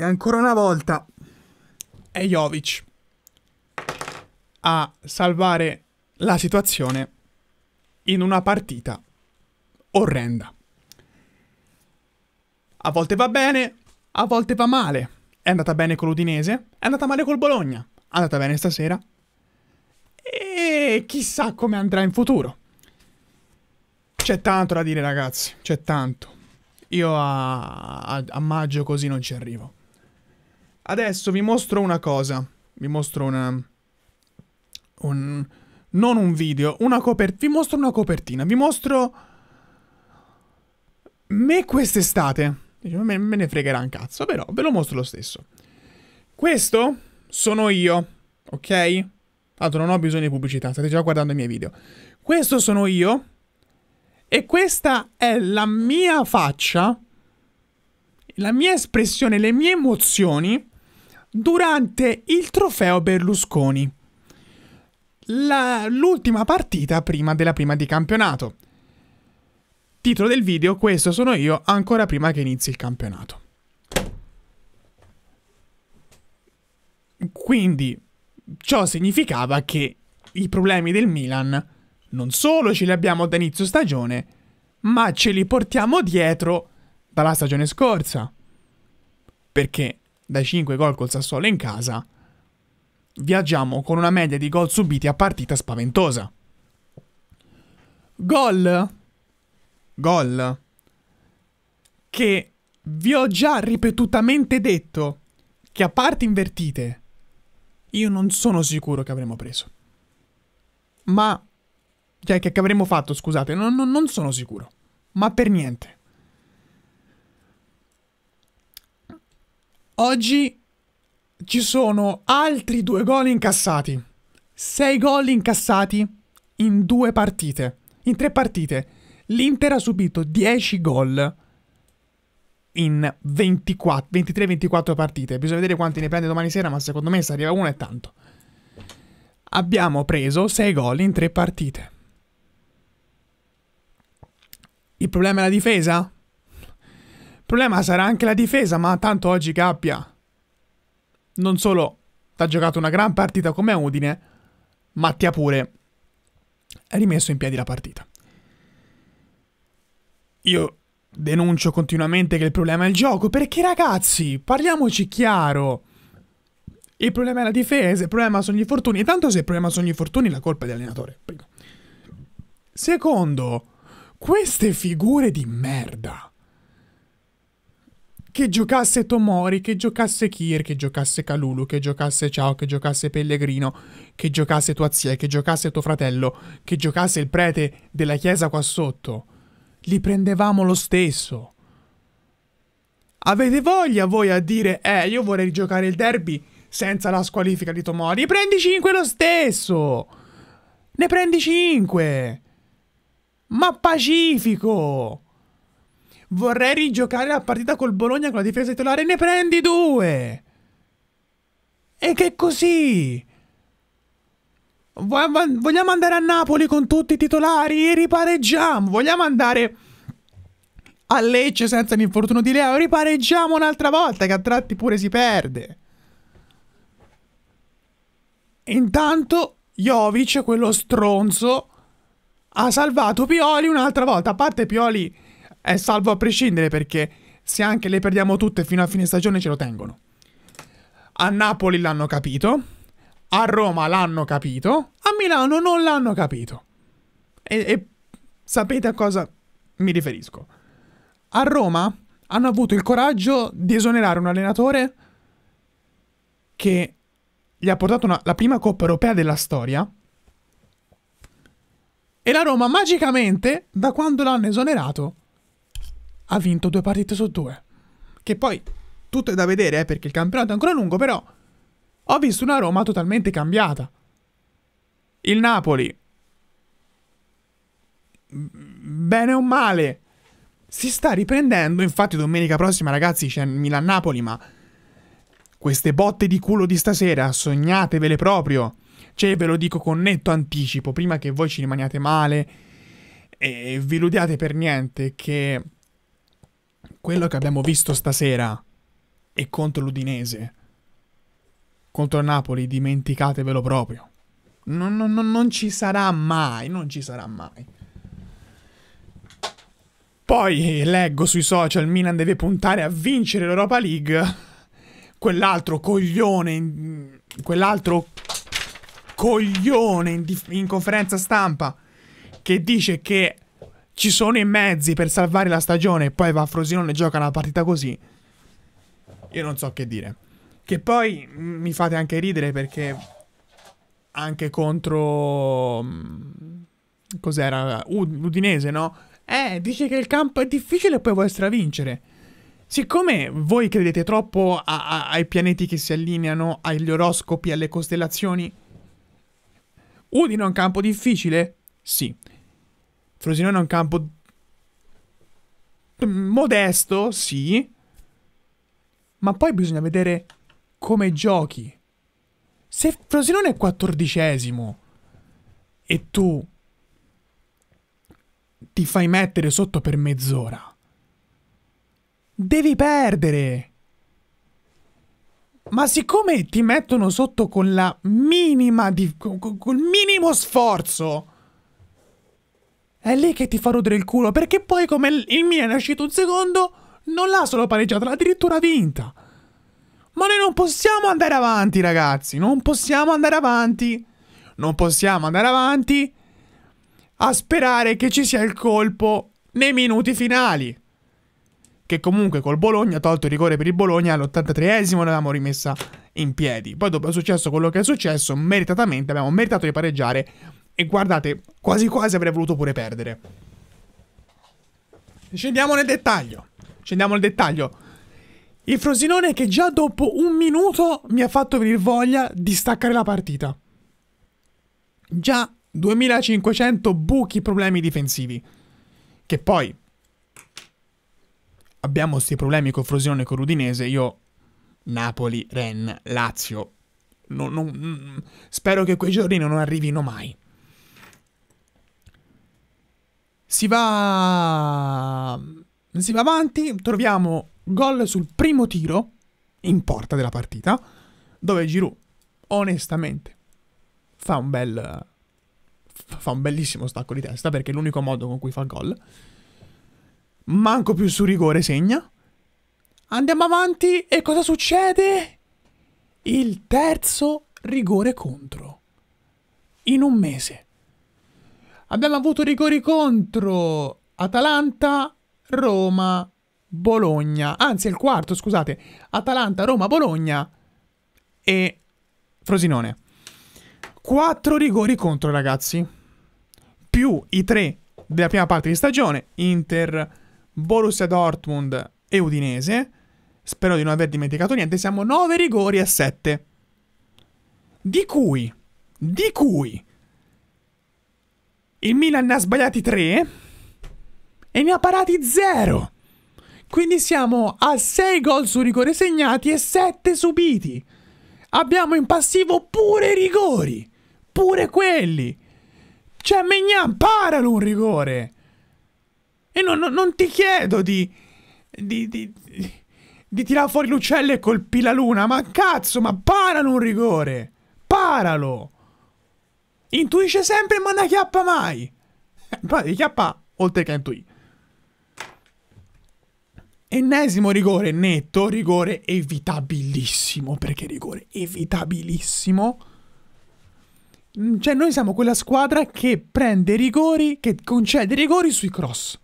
E ancora una volta è Jovic a salvare la situazione in una partita orrenda. A volte va bene, a volte va male. È andata bene con l'Udinese, è andata male col Bologna, è andata bene stasera. E chissà come andrà in futuro. C'è tanto da dire, ragazzi, c'è tanto. Io a, a, a maggio così non ci arrivo. Adesso vi mostro una cosa. Vi mostro una... Un, non un video, una copertina. Vi mostro una copertina. Vi mostro... Me quest'estate. Me, me ne fregherà un cazzo, però ve lo mostro lo stesso. Questo sono io, ok? Tanto non ho bisogno di pubblicità, state già guardando i miei video. Questo sono io. E questa è la mia faccia, la mia espressione, le mie emozioni durante il trofeo Berlusconi. La, l'ultima partita prima della prima di campionato. Titolo del video, questo sono io ancora prima che inizi il campionato. Quindi ciò significava che i problemi del Milan non solo ce li abbiamo da inizio stagione, ma ce li portiamo dietro dalla stagione scorsa. Perché dai 5 gol col Sassuolo in casa, viaggiamo con una media di gol subiti a partita spaventosa. Gol. Gol. Che vi ho già ripetutamente detto che a parte invertite, io non sono sicuro che avremmo preso. Ma... Cioè, che, avremmo fatto, scusate, non, non sono sicuro. Ma per niente. Oggi ci sono altri due gol incassati. Sei gol incassati in due partite. In tre partite. L'Inter ha subito 10 gol in 23-24 partite. Bisogna vedere quanti ne prende domani sera, ma secondo me se arriva uno è tanto. Abbiamo preso 6 gol in tre partite. Il problema è la difesa? Problema sarà anche la difesa, ma tanto oggi Gabbia non solo ha giocato una gran partita come Udine, ma ti ha pure rimesso in piedi la partita. Io denuncio continuamente che il problema è il gioco, perché ragazzi, parliamoci chiaro. Il problema è la difesa, il problema sono gli infortuni. E tanto se il problema sono gli infortuni, la colpa è dell'allenatore. Secondo, queste figure di merda che giocasse Tomori, che giocasse Kier, che giocasse Calulu, che giocasse Ciao, che giocasse Pellegrino, che giocasse tua zia, che giocasse tuo fratello, che giocasse il prete della chiesa qua sotto. Li prendevamo lo stesso. Avete voglia voi a dire, eh, io vorrei giocare il derby senza la squalifica di Tomori? Prendi 5 lo stesso! Ne prendi 5! Ma pacifico! Vorrei rigiocare la partita col Bologna con la difesa titolare. Ne prendi due. E che così? Vogliamo andare a Napoli con tutti i titolari e ripareggiamo. Vogliamo andare a Lecce senza l'infortunio di Leo. Ripareggiamo un'altra volta che a tratti pure si perde. Intanto Jovic, quello stronzo, ha salvato Pioli un'altra volta. A parte Pioli è salvo a prescindere perché se anche le perdiamo tutte fino a fine stagione ce lo tengono. A Napoli l'hanno capito, a Roma l'hanno capito, a Milano non l'hanno capito. E, e sapete a cosa mi riferisco? A Roma hanno avuto il coraggio di esonerare un allenatore che gli ha portato una, la prima Coppa Europea della storia. E la Roma magicamente, da quando l'hanno esonerato, ha vinto due partite su due. Che poi tutto è da vedere, eh, perché il campionato è ancora lungo, però ho visto una Roma totalmente cambiata. Il Napoli, bene o male, si sta riprendendo. Infatti, domenica prossima, ragazzi, c'è Milan-Napoli, ma queste botte di culo di stasera, sognatevele proprio. Cioè, ve lo dico con netto anticipo, prima che voi ci rimaniate male e vi illudiate per niente che quello che abbiamo visto stasera e contro l'Udinese. Contro Napoli, dimenticatevelo proprio. Non, non, non ci sarà mai, non ci sarà mai. Poi leggo sui social, Milan deve puntare a vincere l'Europa League. Quell'altro coglione, quell'altro coglione in, in conferenza stampa che dice che ci sono i mezzi per salvare la stagione e poi va a Frosinone e gioca una partita così. Io non so che dire. Che poi mi fate anche ridere perché anche contro cos'era? Udinese, no? Eh, dice che il campo è difficile e poi vuoi stravincere. Siccome voi credete troppo a, a, ai pianeti che si allineano, agli oroscopi, alle costellazioni, Udine è un campo difficile? Sì. Frosinone è un campo modesto? Sì. Ma poi bisogna vedere come giochi. Se Frosinone è quattordicesimo e tu ti fai mettere sotto per mezz'ora, devi perdere. Ma siccome ti mettono sotto con la minima di, col minimo sforzo, è lì che ti fa rodere il culo. Perché poi, come il Milan è uscito un secondo, non l'ha solo pareggiata, l'ha addirittura vinta. Ma noi non possiamo andare avanti, ragazzi. Non possiamo andare avanti. Non possiamo andare avanti a sperare che ci sia il colpo nei minuti finali che comunque col Bologna, tolto il rigore per il Bologna, all'83esimo l'avevamo rimessa in piedi. Poi dopo è successo quello che è successo, meritatamente abbiamo meritato di pareggiare e guardate, quasi quasi avrei voluto pure perdere. Scendiamo nel dettaglio. Scendiamo nel dettaglio. Il Frosinone che già dopo un minuto mi ha fatto venire voglia di staccare la partita. Già 2500 buchi problemi difensivi. Che poi abbiamo questi problemi con Frosinone e con Udinese, io Napoli, Ren, Lazio, non, non, spero che quei giorni non arrivino mai. Si va si va avanti, troviamo gol sul primo tiro in porta della partita, dove Giroud onestamente fa un bel fa un bellissimo stacco di testa perché è l'unico modo con cui fa gol manco più su rigore segna. Andiamo avanti e cosa succede? Il terzo rigore contro. In un mese. Abbiamo avuto rigori contro Atalanta, Roma, Bologna. Anzi, il quarto, scusate. Atalanta, Roma, Bologna e Frosinone. Quattro rigori contro, ragazzi. Più i tre della prima parte di stagione. Inter, Borussia Dortmund e Udinese. Spero di non aver dimenticato niente. Siamo 9 rigori a 7. Di cui, di cui, il Milan ne ha sbagliati 3 e ne ha parati 0. Quindi siamo a 6 gol su rigore segnati e 7 subiti. Abbiamo in passivo pure i rigori. Pure quelli. Cioè, Megnan, paralo un rigore. E non, non, non ti chiedo di, di, di, di tirare fuori l'uccello e colpire la luna, ma cazzo, ma paralo un rigore! Paralo! Intuisce sempre ma non chiappa mai! Poi chiappa oltre che intuì. Ennesimo rigore netto, rigore evitabilissimo, perché rigore evitabilissimo. Cioè noi siamo quella squadra che prende rigori, che concede rigori sui cross.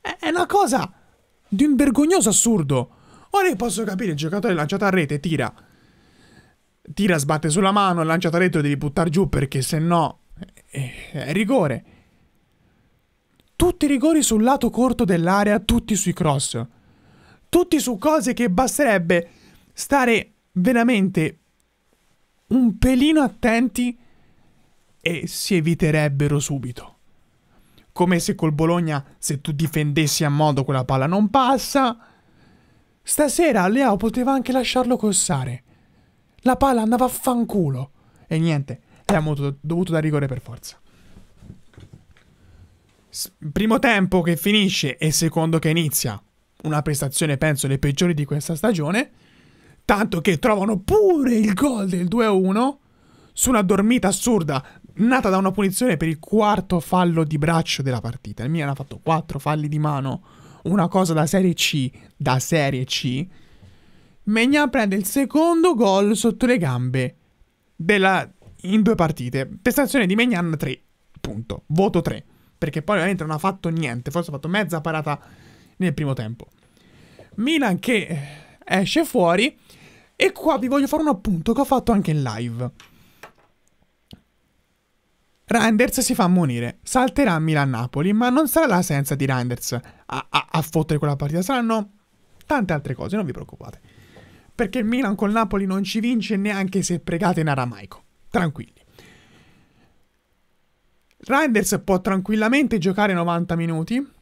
È una cosa di un vergognoso assurdo. Ora io posso capire il giocatore lanciato a rete, tira. Tira, sbatte sulla mano, rete lo devi buttare giù perché se no è, è rigore. Tutti i rigori sul lato corto dell'area, tutti sui cross. Tutti su cose che basterebbe stare veramente un pelino attenti e si eviterebbero subito come se col Bologna, se tu difendessi a modo quella palla non passa. Stasera Leao poteva anche lasciarlo cossare. La palla andava a fanculo. E niente, abbiamo dovuto dare rigore per forza. Primo tempo che finisce e secondo che inizia. Una prestazione, penso, le peggiori di questa stagione. Tanto che trovano pure il gol del 2-1 su una dormita assurda nata da una punizione per il quarto fallo di braccio della partita. Il Milan ha fatto quattro falli di mano, una cosa da Serie C, da Serie C. Megnan prende il secondo gol sotto le gambe della, in due partite. Prestazione di Megnan 3, punto. Voto 3. Perché poi ovviamente non ha fatto niente, forse ha fatto mezza parata nel primo tempo. Milan che esce fuori e qua vi voglio fare un appunto che ho fatto anche in live. Reinders si fa ammonire, salterà Milan-Napoli, ma non sarà l'assenza di Reinders a, a, a fottere quella partita, saranno tante altre cose, non vi preoccupate. Perché il Milan col Napoli non ci vince neanche se pregate in aramaico. Tranquilli. Reinders può tranquillamente giocare 90 minuti.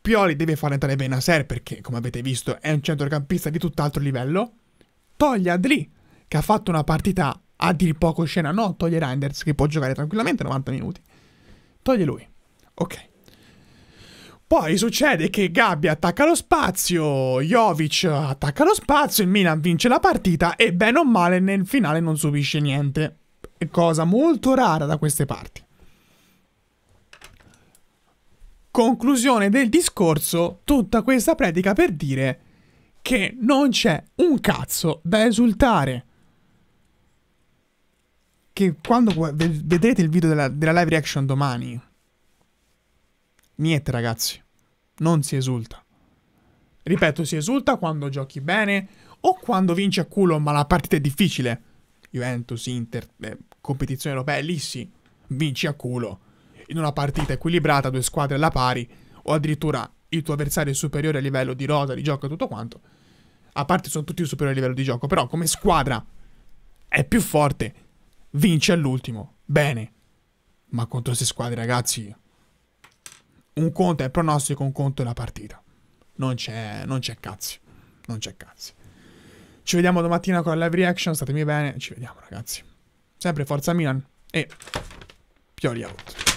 Pioli deve fare entrare Benaser perché, come avete visto, è un centrocampista di tutt'altro livello. Toglie Adli, che ha fatto una partita a dir poco scena, no, toglie Reinders che può giocare tranquillamente 90 minuti. Toglie lui. Ok. Poi succede che Gabbia attacca lo spazio, Jovic attacca lo spazio, il Milan vince la partita e bene o male nel finale non subisce niente. Cosa molto rara da queste parti. Conclusione del discorso, tutta questa predica per dire che non c'è un cazzo da esultare che quando vedrete il video della, della live reaction domani, niente ragazzi, non si esulta. Ripeto, si esulta quando giochi bene o quando vinci a culo ma la partita è difficile. Juventus, Inter, eh, competizione europea, lì sì, vinci a culo. In una partita equilibrata, due squadre alla pari, o addirittura il tuo avversario è superiore a livello di rosa, di gioco e tutto quanto. A parte sono tutti superiori a livello di gioco, però come squadra è più forte vince all'ultimo. Bene. Ma contro queste squadre, ragazzi, un conto è pronostico, un conto è la partita. Non c'è, non c'è cazzi. Non c'è cazzi. Ci vediamo domattina con la live reaction. Statemi bene. Ci vediamo, ragazzi. Sempre Forza Milan e Pioli out.